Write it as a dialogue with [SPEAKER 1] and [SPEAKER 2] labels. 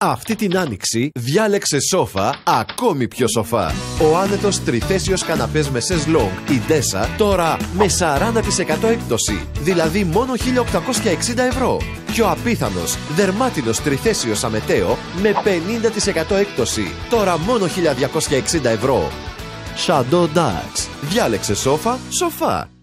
[SPEAKER 1] Αυτή την άνοιξη διάλεξε σόφα ακόμη πιο σοφά. Ο άνετος τριθέσιος καναπές με σες η Dessa τώρα με 40% έκπτωση, δηλαδή μόνο 1860 ευρώ. Και ο απίθανος δερμάτινος τριθέσιος αμετέο με 50% έκπτωση, τώρα μόνο 1260 ευρώ. Shadow Dax. Διάλεξε σόφα, σοφά.